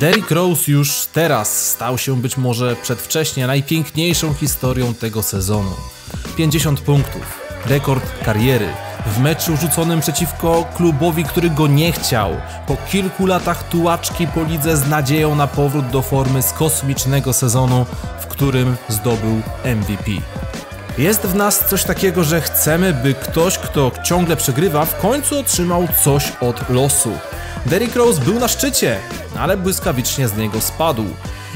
Derrick Rose już teraz stał się być może przedwcześnie najpiękniejszą historią tego sezonu. 50 punktów, rekord kariery, w meczu rzuconym przeciwko klubowi, który go nie chciał. Po kilku latach tułaczki po lidze z nadzieją na powrót do formy z kosmicznego sezonu, w którym zdobył MVP. Jest w nas coś takiego, że chcemy, by ktoś, kto ciągle przegrywa, w końcu otrzymał coś od losu. Derrick Rose był na szczycie, ale błyskawicznie z niego spadł.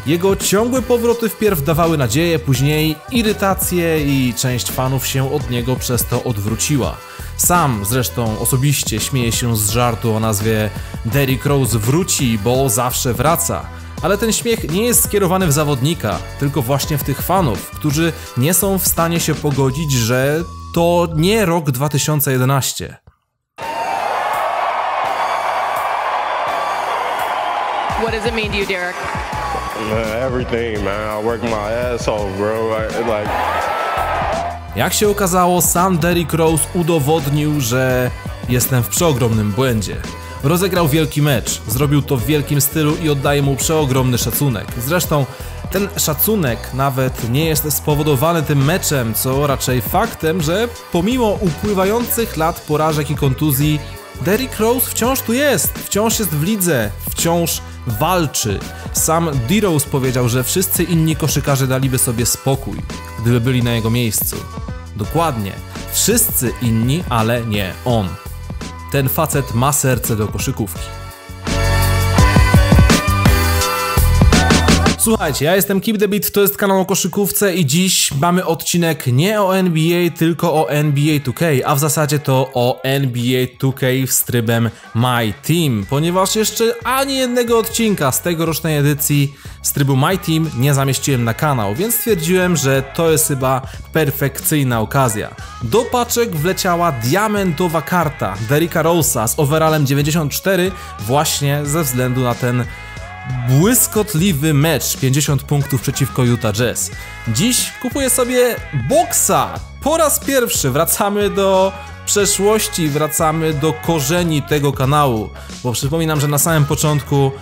Jego ciągłe powroty wpierw dawały nadzieję, później irytację i część fanów się od niego przez to odwróciła. Sam zresztą osobiście śmieje się z żartu o nazwie Derrick Rose wróci, bo zawsze wraca. Ale ten śmiech nie jest skierowany w zawodnika, tylko właśnie w tych fanów, którzy nie są w stanie się pogodzić, że to nie rok 2011. What does it mean to you, Derek? Man, everything, man. I work my ass off, bro. I, like. Jak się okazało, sam Derrick Rose udowodnił, że jestem w przeogromnym błędzie. Rozegrał wielki mecz, zrobił to w wielkim stylu i oddaję mu przeogromny szacunek. Zresztą ten szacunek nawet nie jest spowodowany tym meczem, co raczej faktem, że pomimo upływających lat porażek i kontuzji, Derrick Rose wciąż tu jest, wciąż jest w lidze, wciąż walczy. Sam D-Rose powiedział, że wszyscy inni koszykarze daliby sobie spokój, gdyby byli na jego miejscu. Dokładnie, wszyscy inni, ale nie on. Ten facet ma serce do koszykówki. Słuchajcie, ja jestem Keep the Beat, to jest kanał o koszykówce i dziś mamy odcinek nie o NBA, tylko o NBA 2K, a w zasadzie to o NBA 2K z trybem My Team, ponieważ jeszcze ani jednego odcinka z tegorocznej edycji z trybu My Team nie zamieściłem na kanał, więc stwierdziłem, że to jest chyba perfekcyjna okazja. Do paczek wleciała diamentowa karta Derricka Rose'a z overallem 94 właśnie ze względu na ten błyskotliwy mecz 50 punktów przeciwko Utah Jazz. Dziś kupuję sobie boksa. Po raz pierwszy wracamy do przeszłości, wracamy do korzeni tego kanału, bo przypominam, że na samym początku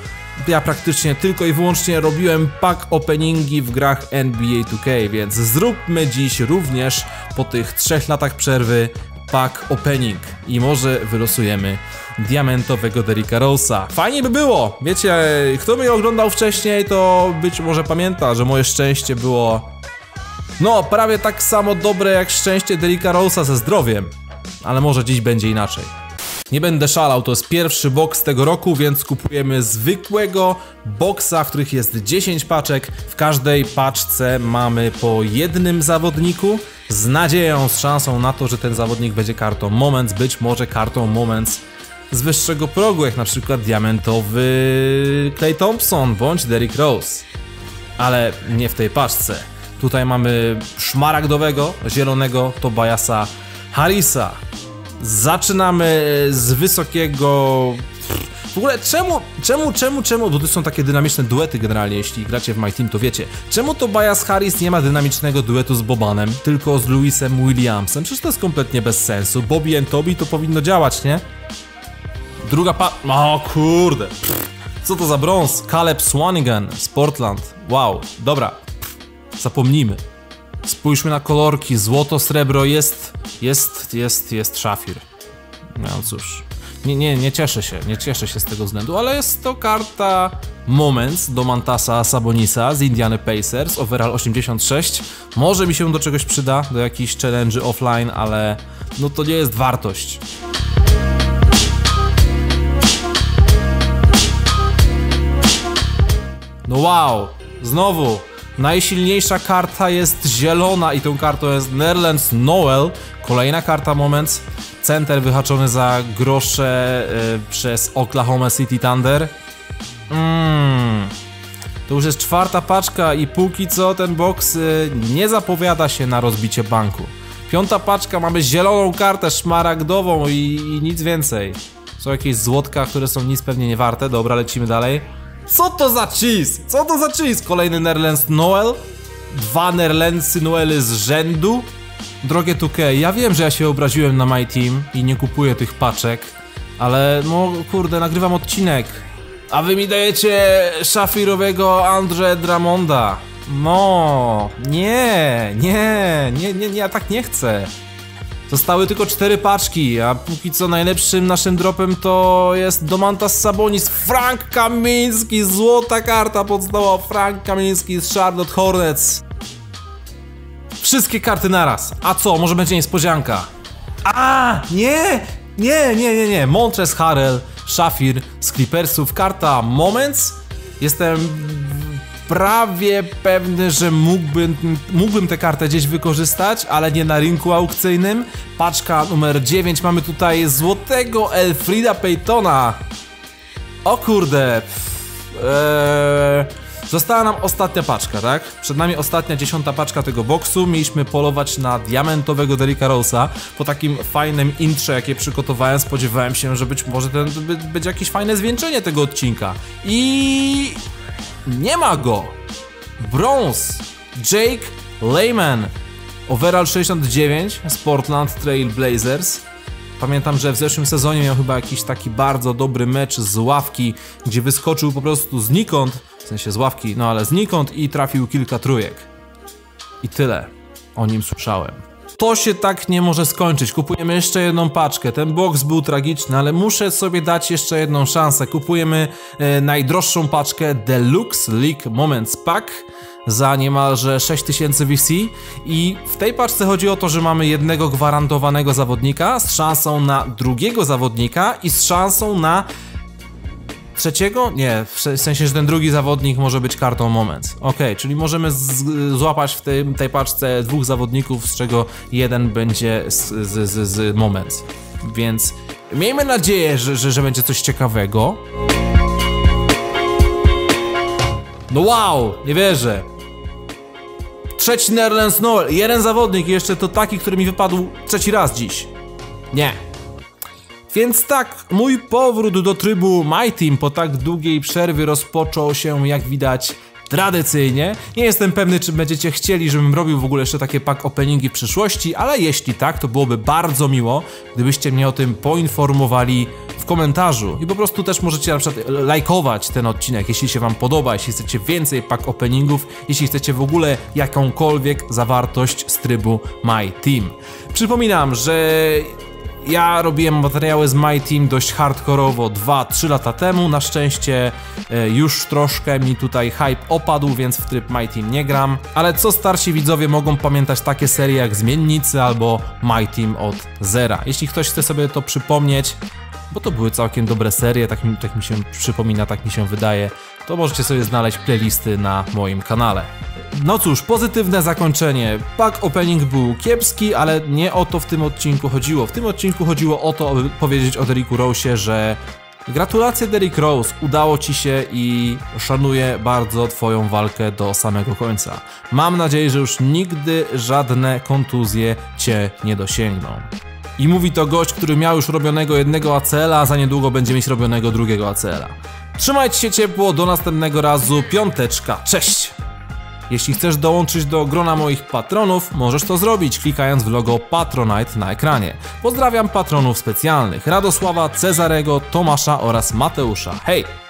ja praktycznie tylko i wyłącznie robiłem pack openingi w grach NBA 2K, więc zróbmy dziś również po tych trzech latach przerwy pack opening i może wylosujemy diamentowego Derricka Rose'a. Fajnie by było, wiecie, kto mnie oglądał wcześniej, to być może pamięta, że moje szczęście było no, prawie tak samo dobre jak szczęście Derricka Rose'a ze zdrowiem, ale może dziś będzie inaczej. Nie będę szalał, to jest pierwszy box tego roku, więc kupujemy zwykłego boxa, w których jest 10 paczek. W każdej paczce mamy po jednym zawodniku z nadzieją, z szansą na to, że ten zawodnik będzie kartą Moments, być może kartą Moments z wyższego progu, jak na przykład diamentowy Clay Thompson bądź Derrick Rose. Ale nie w tej paczce. Tutaj mamy szmaragdowego, zielonego Tobiasa Harrisa. Zaczynamy z wysokiego... W ogóle czemu, czemu, czemu, czemu, bo to są takie dynamiczne duety generalnie, jeśli gracie w My Team to wiecie. Czemu Tobias Harris nie ma dynamicznego duetu z Bobanem, tylko z Louisem Williamsem? Przecież to jest kompletnie bez sensu. Bobby and Toby to powinno działać, nie? Druga pa... O kurde. Co to za brąz? Caleb Swanigan z Portland. Wow, dobra. Zapomnijmy. Spójrzmy na kolorki. Złoto, srebro jest... Jest, jest, jest szafir. No cóż. Nie, nie, nie cieszę się, nie cieszę się z tego względu, ale jest to karta Moments do Mantasa Sabonisa z Indiana Pacers, overall 86. Może mi się do czegoś przyda, do jakichś challenge offline, ale no to nie jest wartość. No wow, znowu najsilniejsza karta jest zielona i tą kartą jest Nerlands Noel. Kolejna karta Moments. Center wyhaczony za grosze y, przez Oklahoma City Thunder. Mmm. To już jest czwarta paczka i póki co ten box y, nie zapowiada się na rozbicie banku. Piąta paczka, mamy zieloną kartę szmaragdową i, i nic więcej. Są jakieś złotka, które są nic pewnie nie warte. Dobra, lecimy dalej. Co to za cheese? Co to za cheese? Kolejny Nerlands Noel? Dwa Nerlandsy Noely z rzędu? Drogie 2K, ja wiem, że ja się obraziłem na My Team i nie kupuję tych paczek, Ale no kurde, nagrywam odcinek. A wy mi dajecie szafirowego Andre Dramonda. No, nie, nie, nie, nie, nie, ja tak nie chcę. Zostały tylko cztery paczki, a póki co najlepszym naszym dropem to jest Domantas Sabonis, Frank Kamiński, złota karta podstawowa, Frank Kamiński z Charlotte Hornets. Wszystkie karty naraz. A co, może będzie niespodzianka? A, nie, nie, nie, nie, nie. Montres Harrell, Shafir z Clippersów, karta Moments. Jestem prawie pewny, że mógłbym, mógłbym tę kartę gdzieś wykorzystać, ale nie na rynku aukcyjnym. Paczka numer 9, mamy tutaj złotego Elfrida Paytona. O kurde. Eee, została nam ostatnia paczka, tak? Przed nami ostatnia dziesiąta paczka tego boksu. Mieliśmy polować na diamentowego Derricka Rose'a. Po takim fajnym intrze, jakie przygotowałem, spodziewałem się, że być może ten będzie jakieś fajne zwieńczenie tego odcinka. I nie ma go! Brąz! Jake Lehman. Overall 69 z Portland Trail Blazers. Pamiętam, że w zeszłym sezonie miał chyba jakiś taki bardzo dobry mecz z ławki, gdzie wyskoczył po prostu znikąd, w sensie z ławki, no ale znikąd i trafił kilka trójek. I tyle o nim słyszałem. To się tak nie może skończyć. Kupujemy jeszcze jedną paczkę. Ten box był tragiczny, ale muszę sobie dać jeszcze jedną szansę. Kupujemy e, najdroższą paczkę Deluxe League Moments Pack za niemalże 6000 VC i w tej paczce chodzi o to, że mamy jednego gwarantowanego zawodnika z szansą na drugiego zawodnika i z szansą na trzeciego? Nie, w sensie, że ten drugi zawodnik może być kartą moment. Ok, czyli możemy złapać w tej, tej paczce dwóch zawodników, z czego jeden będzie z, z, z, z moment. Więc miejmy nadzieję, że, że, że będzie coś ciekawego. No wow, nie wierzę. Trzeci Nerlens Noel, jeden zawodnik jeszcze to taki, który mi wypadł trzeci raz dziś. Nie, więc tak, mój powrót do trybu My Team po tak długiej przerwie rozpoczął się, jak widać, tradycyjnie. Nie jestem pewny, czy będziecie chcieli, żebym robił w ogóle jeszcze takie pack openingi w przyszłości, ale jeśli tak, to byłoby bardzo miło, gdybyście mnie o tym poinformowali w komentarzu. I po prostu też możecie na przykład lajkować ten odcinek, jeśli się wam podoba, jeśli chcecie więcej pack openingów, jeśli chcecie w ogóle jakąkolwiek zawartość z trybu My Team. Przypominam, że ja robiłem materiały z My Team dość hardkorowo 2-3 lata temu. Na szczęście e, już troszkę mi tutaj hype opadł, więc w tryb My Team nie gram. Ale co starsi widzowie mogą pamiętać takie serie jak Zmiennicy albo My Team od zera. Jeśli ktoś chce sobie to przypomnieć, bo to były całkiem dobre serie, tak mi, tak mi się przypomina, tak mi się wydaje, to możecie sobie znaleźć playlisty na moim kanale. No cóż, pozytywne zakończenie. Pack opening był kiepski, ale nie o to w tym odcinku chodziło. W tym odcinku chodziło o to, aby powiedzieć o Derricku Rose'ie, że Gratulacje Derrick Rose, udało Ci się i szanuję bardzo Twoją walkę do samego końca. Mam nadzieję, że już nigdy żadne kontuzje Cię nie dosięgną. I mówi to gość, który miał już robionego jednego ACL-a, a za niedługo będzie mieć robionego drugiego ACL-a. Trzymajcie się ciepło, do następnego razu, piąteczka, cześć! Jeśli chcesz dołączyć do grona moich patronów, możesz to zrobić klikając w logo Patronite na ekranie. Pozdrawiam patronów specjalnych Radosława, Cezarego, Tomasza oraz Mateusza. Hej!